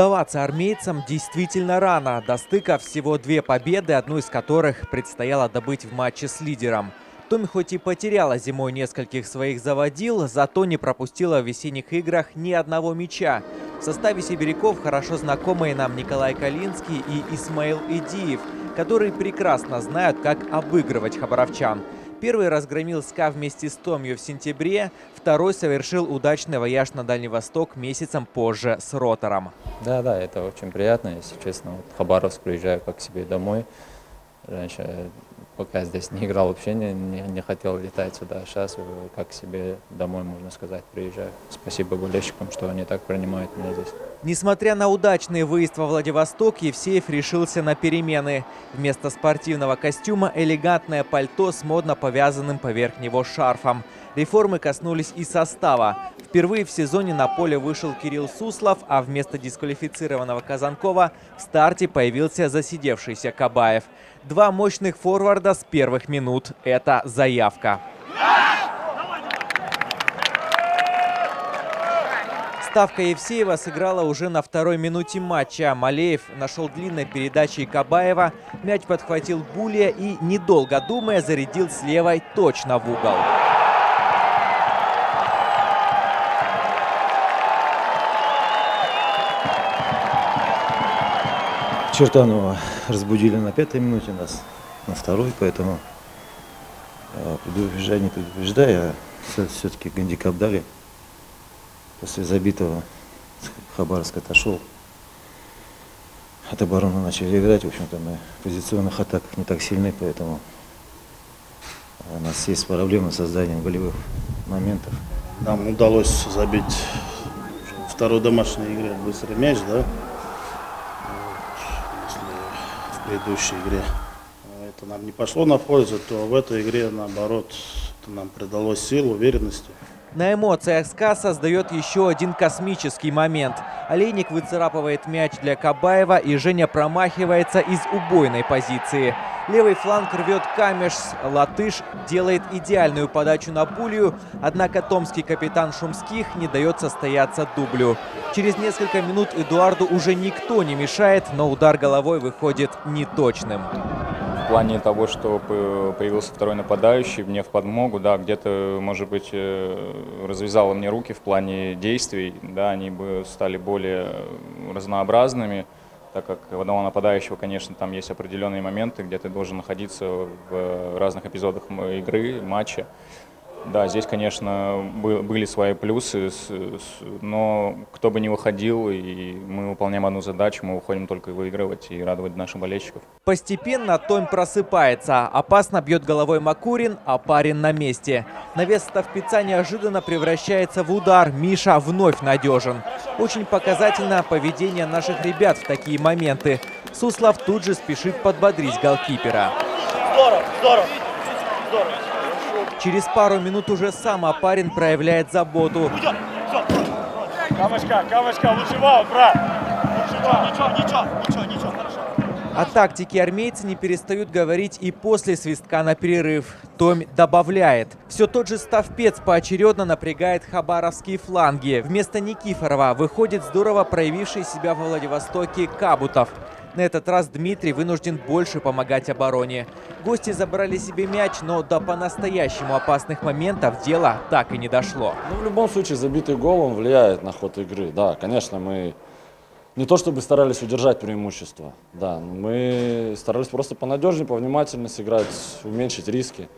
Сдаваться армейцам действительно рано. До стыка всего две победы, одну из которых предстояло добыть в матче с лидером. Томь хоть и потеряла зимой нескольких своих заводил, зато не пропустила в весенних играх ни одного мяча. В составе сибиряков хорошо знакомые нам Николай Калинский и Исмаил Эдиев, которые прекрасно знают, как обыгрывать хабаровчан. Первый разгромил СКА вместе с Томью в сентябре, второй совершил удачный вояж на Дальний Восток месяцем позже с Ротором. Да, да, это очень приятно, если честно. Вот Хабаровск приезжаю как к себе домой. Раньше, пока здесь не играл, вообще не, не, не хотел летать сюда. Сейчас как себе домой, можно сказать, приезжаю. Спасибо болельщикам, что они так принимают меня здесь. Несмотря на удачный выезд во Владивосток, Евсеев решился на перемены. Вместо спортивного костюма элегантное пальто с модно повязанным поверх него шарфом. Реформы коснулись и состава. Впервые в сезоне на поле вышел Кирилл Суслов, а вместо дисквалифицированного Казанкова в старте появился засидевшийся Кабаев. Два мощных форварда с первых минут – это заявка. Ставка Евсеева сыграла уже на второй минуте матча. Малеев нашел длинной передачей Кабаева. Мяч подхватил Булья и, недолго думая, зарядил с левой точно в угол. Чертанова разбудили на пятой минуте нас, на второй, поэтому э, предупреждая, не предупреждая, а все-таки гандикап дали после забитого Хабаровск отошел. От обороны начали играть. В общем-то, мы позиционных атаках не так сильны, поэтому у нас есть проблемы с созданием голевых моментов. Нам удалось забить второй домашней игре быстрый мяч, да? В предыдущей игре это нам не пошло на пользу, то в этой игре, наоборот, это нам придало сил, уверенности. На эмоциях СКА создает еще один космический момент. Олейник выцарапывает мяч для Кабаева, и Женя промахивается из убойной позиции. Левый фланг рвет Камеш, Латыш делает идеальную подачу на Пулью, однако томский капитан Шумских не дает состояться дублю. Через несколько минут Эдуарду уже никто не мешает, но удар головой выходит неточным плане того, что появился второй нападающий мне в подмогу, да, где-то, может быть, э, развязало мне руки в плане действий, да, они бы стали более разнообразными, так как у одного нападающего, конечно, там есть определенные моменты, где ты должен находиться в разных эпизодах игры, матча. Да, здесь, конечно, были свои плюсы, но кто бы ни выходил, и мы выполняем одну задачу, мы выходим только выигрывать и радовать наших болельщиков. Постепенно Том просыпается. Опасно бьет головой Макурин, а парень на месте. Навес Ставпица неожиданно превращается в удар. Миша вновь надежен. Очень показательно поведение наших ребят в такие моменты. Суслав тут же спешит подбодрить голкипера. Здорово, здорово, здорово. Через пару минут уже сам Апарин проявляет заботу. Камочка, камочка, лучше вау, брат! Лучше вау. Ничего, ничего, ничего, ничего, хорошо. О тактике армейцы не перестают говорить и после свистка на перерыв. Том добавляет. Все тот же Ставпец поочередно напрягает хабаровские фланги. Вместо Никифорова выходит здорово проявивший себя во Владивостоке Кабутов. На этот раз Дмитрий вынужден больше помогать обороне. Гости забрали себе мяч, но до по-настоящему опасных моментов дело так и не дошло. Ну, в любом случае, забитый гол, он влияет на ход игры. Да, конечно, мы не то чтобы старались удержать преимущество, да, мы старались просто понадежнее, повнимательнее сыграть, уменьшить риски.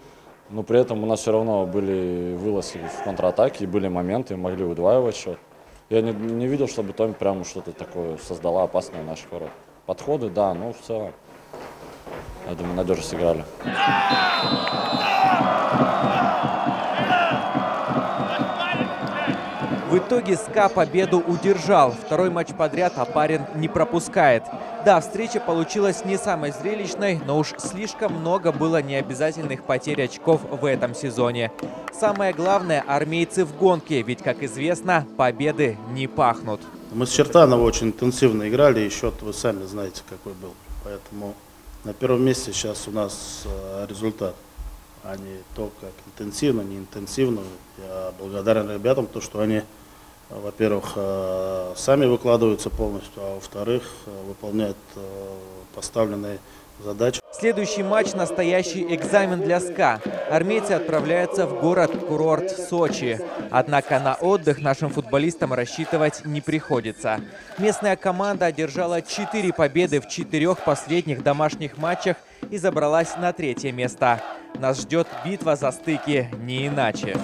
Но при этом у нас все равно были вылазки в контратаке, были моменты, могли удваивать счет. Я не, не видел, чтобы Томи прямо что-то такое создала опасное наших ворот. Подходы, да, но в целом, я думаю, надежно сыграли. В итоге СКА победу удержал. Второй матч подряд Апарин не пропускает. Да, встреча получилась не самой зрелищной, но уж слишком много было необязательных потерь очков в этом сезоне. Самое главное – армейцы в гонке, ведь, как известно, победы не пахнут. Мы с Чертаново очень интенсивно играли, и счет вы сами знаете, какой был. Поэтому на первом месте сейчас у нас э, результат, а не то, как интенсивно, не интенсивно. Я благодарен ребятам, то, что они во-первых, э, сами выкладываются полностью, а во-вторых, э, выполняют э, поставленные задачи. Следующий матч – настоящий экзамен для СКА. Армейцы отправляются в город-курорт Сочи. Однако на отдых нашим футболистам рассчитывать не приходится. Местная команда одержала 4 победы в четырех последних домашних матчах и забралась на третье место. Нас ждет битва за стыки не иначе.